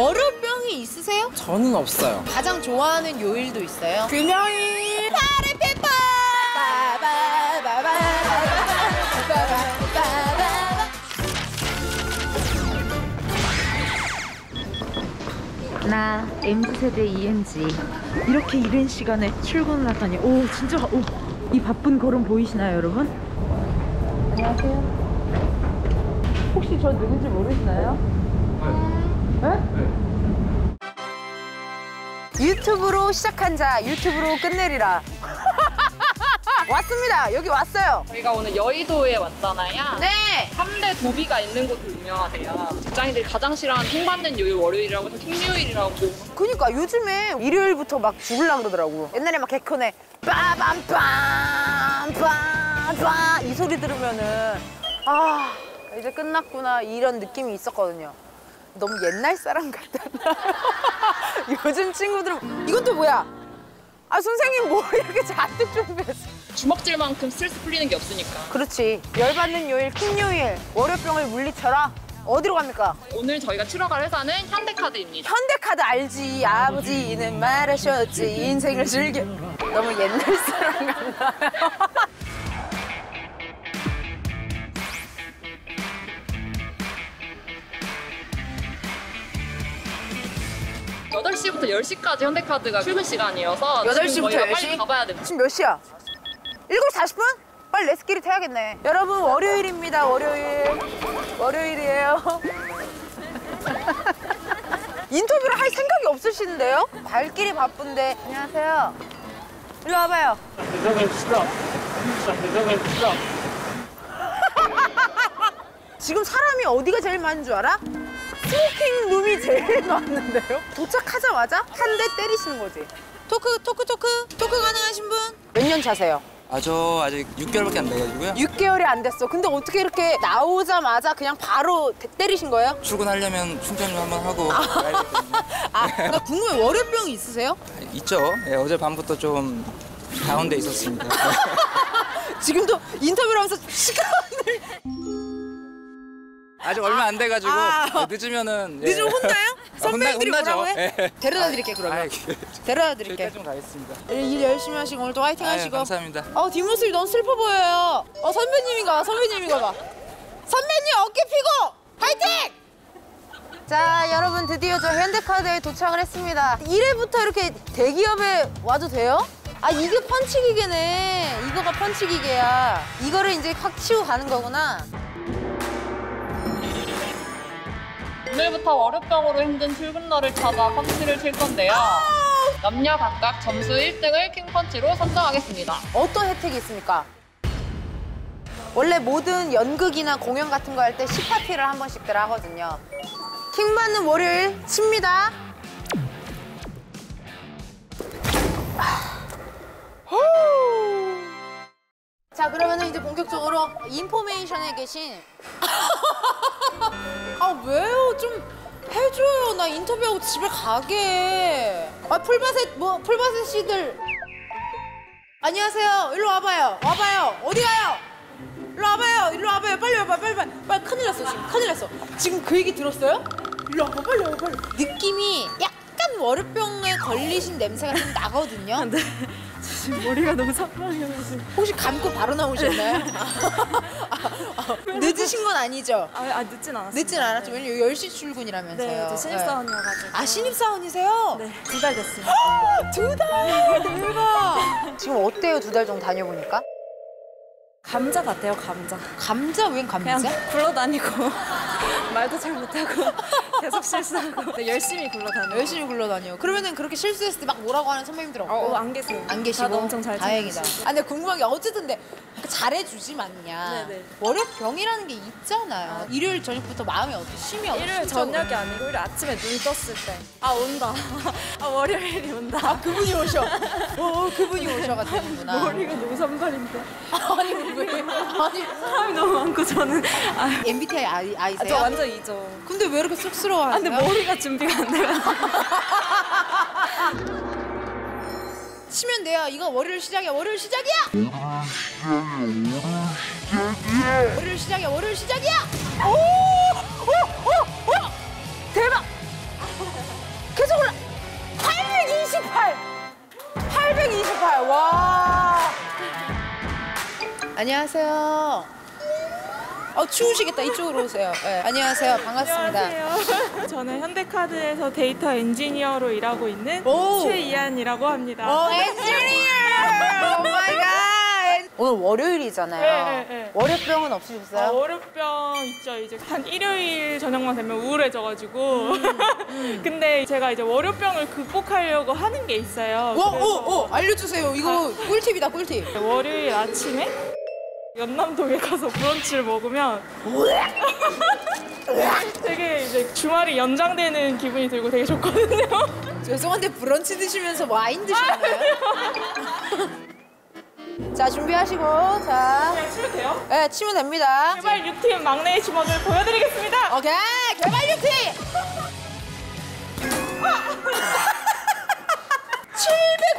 월요병이 있으세요? 저는 없어요. 가장 좋아하는 요일도 있어요? 금요일 파리피파 나 MZ세대 EMG 이렇게 이른 시간에 출근을 하다니 오 진짜 오, 이 바쁜 걸음 보이시나요 여러분? 안녕하세요 혹시 저 누군지 모르시나요? 유튜브로 시작한 자 유튜브로 끝내리라. 왔습니다. 여기 왔어요. 저희가 오늘 여의도에 왔잖아요. 네. 3대 도비가 있는 곳으로 유명하대요. 직장인들이 가장 싫어하는 통받는 요일 월요일이라고 해서 킹요일이라고. 그니까 요즘에 일요일부터 막 죽을라 그러더라고. 옛날에 막 개콘에 빠밤빰빰빰빰 이 소리 들으면은 아 이제 끝났구나 이런 느낌이 있었거든요 너무 옛날 사람 같다 요즘 친구들은 이건 또 뭐야 아 선생님 뭐 이렇게 잔뜩 준비했어 주먹질만큼 스트레스 풀리는 게 없으니까. 그렇지 열받는 요일 킹요일 월요병을 물리쳐라 어디로 갑니까? 오늘 저희가 출어갈 회사는 현대카드입니다. 현대카드 알지 아버지는 말하셨지 인생을 즐겨 너무 옛날 사람 같나요? 8시부터 10시까지 현대카드가 출근 시간이어서 8시 지금 부터 저희가 10시? 빨리 가봐야 됩니다. 지금 몇 시야? 7시 40분? 빨리 레스키리 타야겠네 여러분 월요일입니다 월요일 월요일이에요 인터뷰를 할 생각이 없으시는데요? 발길이 바쁜데 안녕하세요 일로 와봐요 지금 사람이 어디가 제일 많은 줄 알아? smoking room이 제일 많은데요? 도착하자마자 한 대 때리시는 거지. 토크, 토크, 토크, 토크 가능하신 분? 몇 년 차세요? 아, 저 아직 6개월밖에 안 돼가지고요. 6개월이 안 됐어. 근데 어떻게 이렇게 나오자마자 그냥 바로 때- 때리신 거예요? 출근하려면 충전 좀 한번 하고 가야 되거든요. 아, 나 궁금해. 월요병이 있으세요? 있죠. 예, 어제 밤부터 좀 다운돼 있었습니다. 지금도 인터뷰를 하면서 시간을 아직 얼마 안 돼가지고 아. 예, 늦으면은 예. 늦으면 혼나요? 선배님들이 혼나- 뭐라고 해? 예. 데려다 드릴게 그러면. 아이, 데려다 드릴게. 여기까지 좀 가겠습니다. 일 열심히 하시고 오늘도 화이팅 아유, 하시고. 감사합니다. 어 뒷모습이 너무 슬퍼 보여요. 어 선배님인가 봐, 선배님인가 봐. 선배님 어깨 피고 화이팅! 자 여러분 드디어 저 현대카드에 도착을 했습니다. 1회부터 이렇게 대기업에 와도 돼요? 아 이게 펀치기계네. 이거가 펀치기계야. 이거를 이제 확 치고 가는 거구나. 오늘부터 월요병으로 힘든 출근러를 찾아 펀치를 칠 건데요. 남녀 각각 점수 1등을 킹펀치로 선정하겠습니다. 어떤 혜택이 있습니까? 원래 모든 연극이나 공연 같은 거 할때 10파티를 한 번씩들 하거든요. 킹 받는 월요일 칩니다. 아. 후. 자 그러면 이제 본격적으로 인포메이션에 계신 아 왜요 좀 해줘요 나 인터뷰하고 집에 가게 아 풀바셋 뭐 풀바셋 씨들 안녕하세요. 일로 와봐요. 와봐요. 어디 가요? 일로 와봐요. 일로 와봐요. 빨리 와봐. 빨리 빨리. 빨리 큰일 났어 지금. 큰일 났어. 지금 그 얘기 들었어요? 일로 와봐. 빨리 와봐. 빨리. 느낌이 약간 월요병에 걸리신 냄새가 좀 나거든요. 네 지금 머리가 너무 상황이어가지고 혹시 감고 바로 나오셨나요? 아, 늦으신 건 아니죠? 아, 아 늦진 않았어요 늦진 않았죠. 왜냐면 10시 출근이라면서요. 네, 저 신입사원이어가지고 아, 신입사원이세요? 네, 두 달 됐습니다 두 달! 대박! 지금 어때요? 두 달 정도 다녀보니까? 감자 같아요 감자 감자? 웬 감자? 그냥 굴러다니고 말도 잘 못하고 계속 실수하고 네, 열심히 굴러다니고 열심히 굴러다녀. 그러면은 그렇게 실수했을 때 막 뭐라고 하는 선배님들 없고? 어, 안 계세요 안 계시고? 엄청 잘 다행이다. 아, 근데 궁금한 게 어쨌든 근데 잘해주지 않냐. 네네. 월요병이라는 게 있잖아요. 일요일 저녁부터 마음이 어때? 심이 어때? 일요일 저녁이 아니고 일요일 아침에 눈 떴을 때 아 온다 아 월요일이 온다 아, 그분이 오셔. 어, 그분이 오셔가 되는구나. 머리가 너무 산발인데 아니, 왜? 아니, 사람이 너무 많고 저는 아, MBTI 아이, 아, 아이세요? 저 완전 이죠 근데 왜 이렇게 쑥스러 아, 근데 부끄러워하세요? 머리가 준비가 안 돼요. 치면 돼요. 이거 월요일 시작이야. 월요일 시작이야. 월요일 시작이야. 월요일 시작이야. 오! 오! 오! 오! 대박! 계속 올라. 828. 828. 와! 안녕하세요. 어 추우시겠다. 이쪽으로 오세요. 네, 안녕하세요. 반갑습니다. 안녕하세요. 저는 현대카드에서 데이터 엔지니어로 일하고 있는 오. 최이한이라고 합니다. 어, 엔지니어! Oh my God! 오늘 월요일이잖아요. 네, 네, 네. 월요병은 아, 없으셨어요? 월요병 있죠. 이제 한 일요일 저녁만 되면 우울해져가지고. 음, 근데 제가 이제 월요병을 극복하려고 하는 게 있어요. 오, 오, 오, 알려주세요. 이거 꿀팁이다, 꿀팁. 월요일 아침에 연남동에 가서 브런치를 먹으면 되게 이제 주말이 연장되는 기분이 들고 되게 좋거든요. 죄송한데 브런치 드시면서 와인 드시나요? 자, 준비하시고, 자. 그냥 치면 돼요? 네, 치면 됩니다. 제발 6팀 막내의 주먹을 보여드리겠습니다. 오케이, 개발 유티!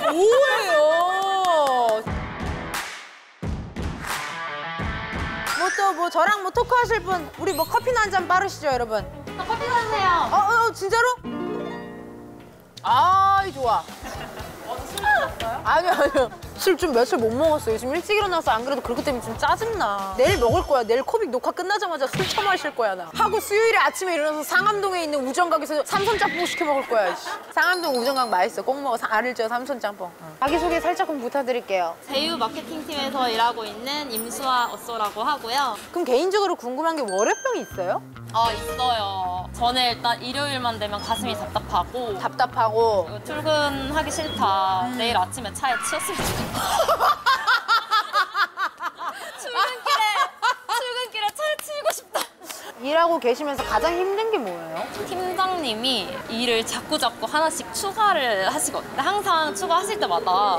705예요. 또 뭐 저랑 뭐 토크하실 분 우리 뭐 커피나 한 잔 빠르시죠 여러분? 커피 사주세요. 어, 어, 어, 진짜로? 아이 좋아. 아니요 아니요 술 좀 며칠 못 먹었어요. 지금 일찍 일어나서 안 그래도 그렇기 때문에 좀 짜증나. 내일 먹을 거야. 내일 코빅 녹화 끝나자마자 술 처마실 거야 나. 하고 수요일에 아침에 일어나서 상암동에 있는 우정각에서 삼선짬뽕 시켜 먹을 거야 씨. 상암동 우정각 맛있어. 꼭 먹어. 사- 알죠 삼선짬뽕. 자기소개 살짝 좀 부탁드릴게요. 제휴 마케팅팀에서 일하고 있는 임수아 어쏘라고 하고요. 그럼 개인적으로 궁금한 게 월요병이 있어요? 어, 있어요. 저는 일단 일요일만 되면 가슴이 답답하고 답답하고 그리고 출근하기 싫다. 내일 아침에 차에 치였으면 좋겠다. 출근길에 출근길에 차에 치이고 싶다. 일하고 계시면서 가장 힘든 게 뭐예요? 팀장님이 일을 자꾸 자꾸 하나씩 추가를 하시거든요. 항상 추가하실 때마다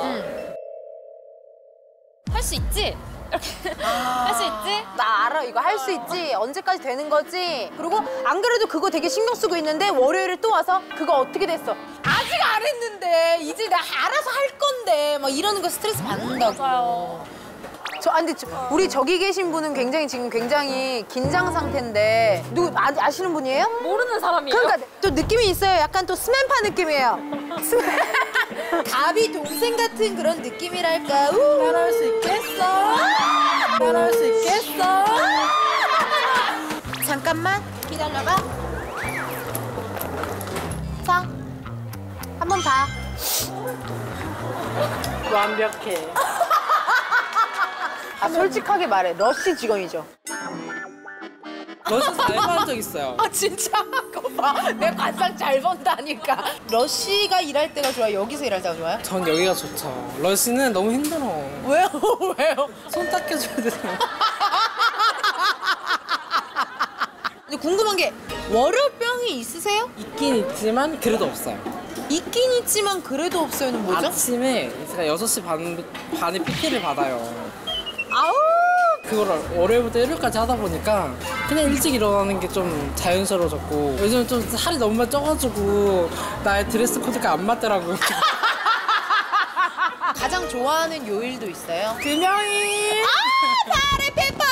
할 수 있지? 이렇게 할수 있지? 나 알아 이거 할 수 있지 언제까지 되는 거지 그리고 안 그래도 그거 되게 신경 쓰고 있는데 월요일에 또 와서 그거 어떻게 됐어 아직 안 했는데 이제 나 알아서 할 건데 막 이러는 거 스트레스 받는다고 맞아요. 저 아, 근데 저- 우리 저기 계신 분은 굉장히 지금 굉장히 긴장 상태인데 누구 아, 아시는 분이에요? 모르는 사람이에요. 그러니까 또 느낌이 있어요. 약간 또 스맨파 느낌이에요. 스맨. 가비 동생 같은 그런 느낌이랄까. 따라올 수 있겠어? 따라올 수 있겠어? 잠깐만 기다려봐. 자, 한 번 봐. 완벽해. 아, 솔직하게 말해. 러쉬 직원이죠. 러시에서 알바한 적 있어요. 아 진짜? 봐. 내 관상 잘 본다니까. 러쉬가 일할 때가 좋아? 여기서 일할 때가 좋아요? 전 여기가 좋죠. 러시는 너무 힘들어. 왜요? 왜요? 손 닦여줘야 돼서. 근데 궁금한 게 월요병이 있으세요? 있긴 있지만 그래도 없어요. 있긴 있지만 그래도 없어요는 뭐죠? 아침에 제가 6시 반, 반에 PT를 받아요. 아우 그거를 월요일부터 일요일까지 하다 보니까 그냥 일찍 일어나는 게 좀 자연스러워졌고 요즘 좀 살이 너무 많이 쪄가지고 나의 dress code가 안 맞더라고요. 가장 좋아하는 요일도 있어요? 금요일 아 party people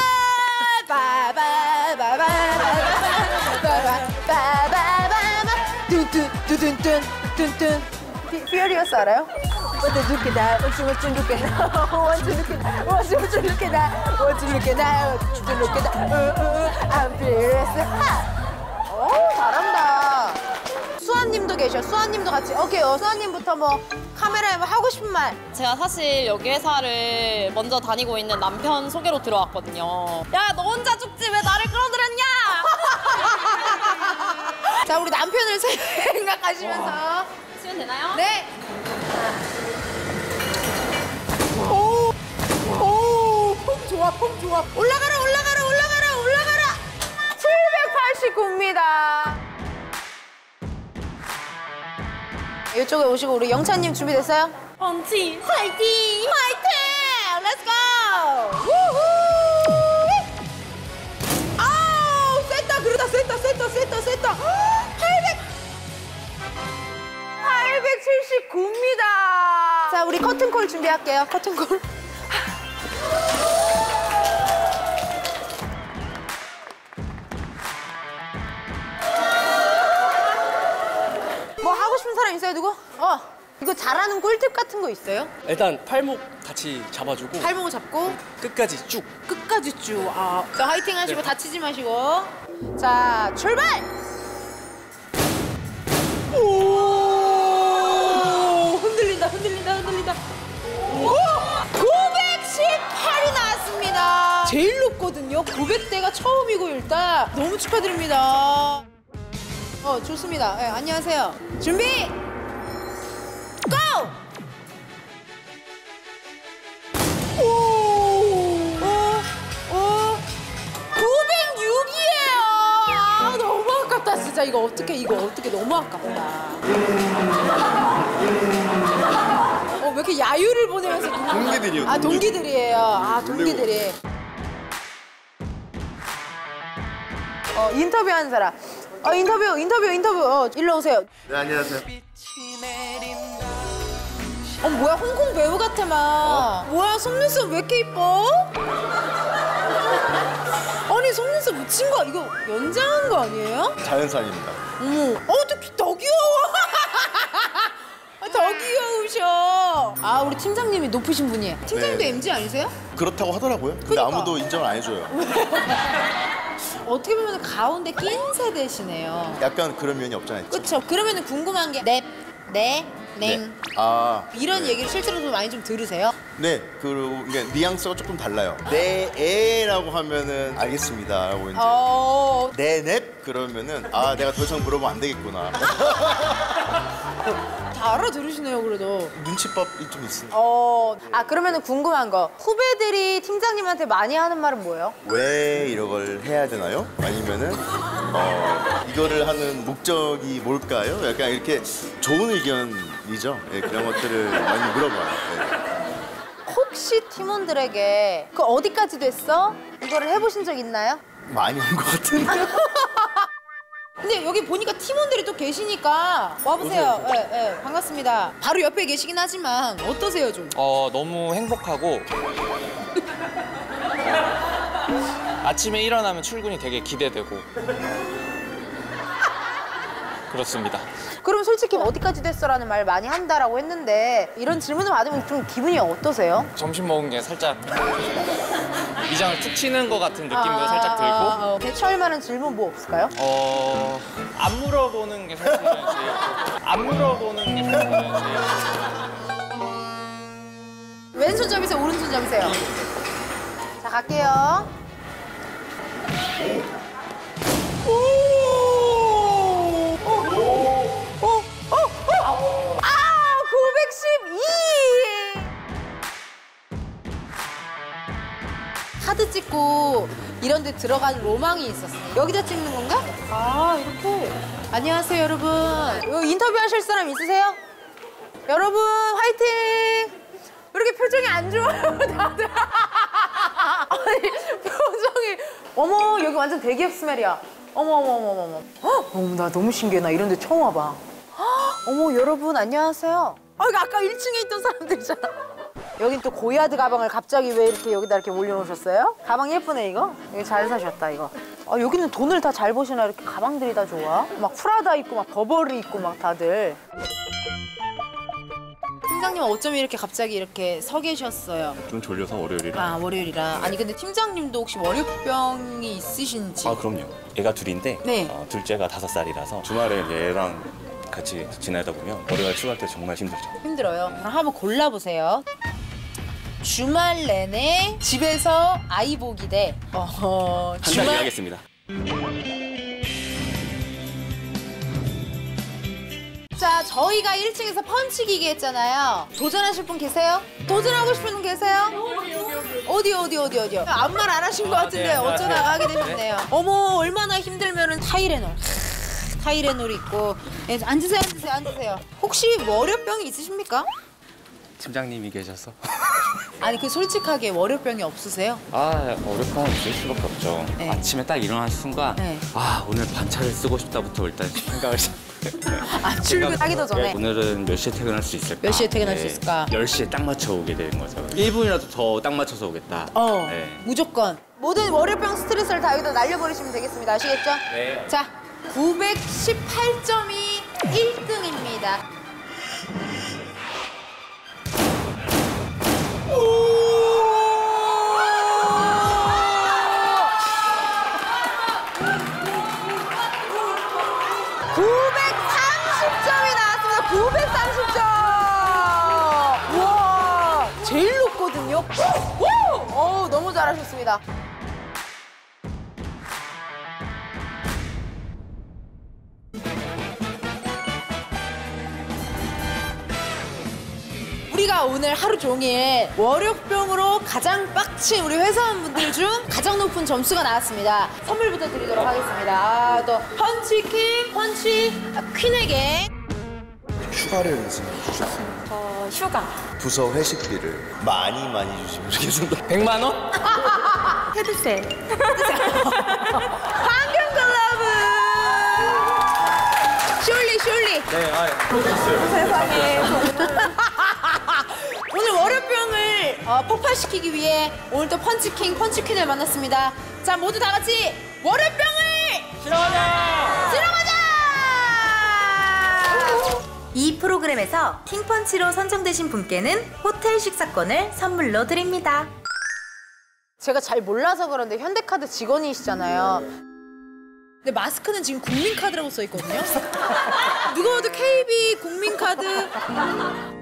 바바바바바바바바바바바바바 뚠뚠뚠뚠뚠 뚠뚠 피어리어스 알아요? 원투 루케다. 원투 원투 루케다. 원투 루케다. 원투 원투 루케다. 원투 루케다. 원투 루케다. I'm furious 오 잘한다. 수아님도 계셔. 수아님도 같이. 오케이 어, 수아님부터 뭐 카메라에 뭐 하고 싶은 말. 제가 사실 여기 회사를 먼저 다니고 있는 남편 소개로 들어왔거든요. 야, 너 혼자 죽지? 왜 나를 끌어들였냐? 자 우리 남편을 생각하시면서. 치면 되나요? 네. 오, 오, 폼 좋아, 폼 좋아. 올라가라, 올라가라, 올라가라, 올라가라. 789입니다. 이쪽에 오시고 우리 영찬님 준비됐어요? 펀치 파이팅! 파이팅! Let's go! 우후! 아우, 셌다, 그러다 셌다, 셌다, 셌다. 800! 879입니다. 자, 우리 커튼콜 준비할게요. 커튼콜. 사람 있어요, 누구? 어. 이거 잘하는 꿀팁 같은 거 있어요? 일단 팔목 같이 잡아주고 팔목을 잡고 끝까지 쭉 끝까지 쭉. 아, 자, 화이팅 하시고 다치지 마시고. 자, 출발! 오! 흔들린다, 흔들린다, 흔들린다. 오! 918이 나왔습니다. 제일 높거든요. 900대가 처음이고 일단 너무 축하드립니다. 어, 좋습니다. 네, 안녕하세요. 준비! 고! 오! 오! 오! 906이에요! 아, 너무 아깝다, 진짜. 이거 어떻게, 이거 어떻게 너무 아깝다. 어, 왜 이렇게 야유를 보내면서 동기들이요, 아, 동기. 동기들이에요. 아, 동기들이. 어, 인터뷰하는 사람. 어, 인터뷰, 인터뷰, 인터뷰. 어, 일로 오세요. 네, 안녕하세요. 어, 뭐야, 홍콩 배우 같아, 막. 뭐야, 속눈썹 왜 이렇게 이뻐? 아니, 속눈썹 묻힌 거, 이거 연장한 거 아니에요? 자연산입니다. 어머, 어, 더, 귀- 더 귀여워. 아, 더 귀여우셔. 아, 우리 팀장님이 높으신 분이에요. 팀장님도 네. MG 아니세요? 그렇다고 하더라고요. 근데 그러니까. 아무도 인정을 안 해줘요. 어떻게 보면 가운데 낀 세대시네요. 약간 그런 면이 없잖아요. 그쵸? 그러면 궁금한 게 넵, 네, 냉. 아, 이런 네. 얘기를 실제로도 많이 좀 들으세요? 네, 그리고 이게 뉘앙스가 조금 달라요. 네, 에라고 하면은 알겠습니다라고 이제. 어, 네, 넵 그러면은 아 내가 더 이상 물어보면 안 되겠구나. 다 알아들으시네요, 그래도. 눈치밥이 좀 있습니다. 어, 아, 그러면 궁금한 거. 후배들이 팀장님한테 많이 하는 말은 뭐예요? 왜 이걸 해야 되나요? 아니면은 어, 이거를 하는 목적이 뭘까요? 약간 이렇게 좋은 의견이죠. 예, 그런 것들을 많이 물어봐요. 예. 혹시 팀원들에게 그 어디까지 됐어? 이거를 해보신 적 있나요? 많이 한것 같은데. 근데 여기 보니까 팀원들이 또 계시니까 와보세요. 예, 예, 반갑습니다. 바로 옆에 계시긴 하지만 어떠세요, 좀? 어 너무 행복하고 아침에 일어나면 출근이 되게 기대되고 그렇습니다. 그럼 솔직히 어디까지 됐어라는 말 많이 한다라고 했는데 이런 질문을 받으면 좀 기분이 어떠세요? 점심 먹은 게 살짝 위장을 툭 치는 것 같은 느낌도 살짝 들고 아, 아, 대처할 만한 질문 뭐 없을까요? 어, 안 물어보는 게 사실은 제일 안 물어보는 게 사실은 제일 왼손 잡으세요, 오른손 잡으세요. 자, 갈게요. 오! 카드 찍고 이런 데 들어간 로망이 있었어요. 여기다 찍는 건가? 아, 이렇게. 안녕하세요, 여러분. 여기 인터뷰 하실 사람 있으세요? 여러분, 화이팅! 왜 이렇게 표정이 안 좋아요, 다들? 아니, 표정이. 어머, 여기 완전 대기업 스멜이야. 어머, 어머, 어머, 어머, 어머. 헉, 어머, 나 너무 신기해. 나 이런 데 처음 와봐. 헉, 어머, 여러분, 안녕하세요. 아, 이거 아까 1층에 있던 사람들이잖아. 여긴 또 고야드 가방을 갑자기 왜 이렇게 여기다 이렇게 올려놓으셨어요? 가방 예쁘네, 이거. 이거 잘 사셨다, 이거. 아, 여기는 돈을 다 잘 버시나 이렇게 가방들이 다 좋아? 막 프라다 있고, 막 버버리 있고, 막 다들. 팀장님 어쩜 이렇게 갑자기 이렇게 서 계셨어요? 좀 졸려서 월요일이라. 아 월요일이라 아니 근데 팀장님도 혹시 월요병이 있으신지 아 그럼요. 애가 둘인데 네. 어, 둘째가 다섯 살이라서 주말에 이제 애랑 같이 지내다 보면 월요일 출발 때 정말 힘들죠. 힘들어요 그럼 한번 골라보세요 주말 내내 집에서 아이 보기 대 어, 한달 이해하겠습니다. 자 저희가 1층에서 펀치 기기 했잖아요 도전하실 분 계세요? 도전하고 싶은 분 계세요? 어디 어디 어디 어디요? 아무 말 안 하신 것 같은데 네. 어쩌다가 하게 되셨네요 어머 얼마나 힘들면은 타이레놀 타이레놀 있고 예, 앉으세요 앉으세요 앉으세요 혹시 월요병이 있으십니까? 팀장님이 계셔서. 아니 그 솔직하게 월요병이 없으세요? 아 어렵다면 있을 수밖에 없죠. 네. 아침에 딱 일어나는 순간 네. 아 오늘 반차를 쓰고 싶다부터 일단 생각을 아 출근하기도 전에 오늘은 몇 시에 퇴근할 수 있을까? 몇 시에 퇴근할 수 있을까? 10시에 딱 맞춰 오게 되는 거죠. 1분이라도 더 딱 맞춰서 오겠다. 어 네. 무조건 모든 월요병 스트레스를 다 여기다 날려버리시면 되겠습니다 아시겠죠? 네. 자 918점이 1등입니다 930점이 나왔습니다. 930점. 와, 제일 높거든요. 오! 오! 너무 잘하셨습니다. 오늘 하루 종일 월요병으로 가장 빡친 우리 회사원분들 중 가장 높은 점수가 나왔습니다. 선물부터 드리도록 하겠습니다. 아, 또 펀치킹, 펀치 아, 퀸에게 휴가를 주셨습니다. 어, 휴가. 부서 회식비를 많이 많이 주시면 좋겠습니다. 100만 원? 헤드셋. 황금 글러브! 숄리, 숄리. 네, 아, 월요병을 어, 폭발시키기 위해 오늘 또 펀치킹, 펀치퀸을 만났습니다. 자, 모두 다 같이 월요병을 싫어하자! 들어가자! 이 프로그램에서 킹펀치로 선정되신 분께는 호텔 식사권을 선물로 드립니다. 제가 잘 몰라서 그런데 현대카드 직원이시잖아요. 근데 마스크는 지금 국민카드라고 써 있거든요. 누가 봐도 KB 국민카드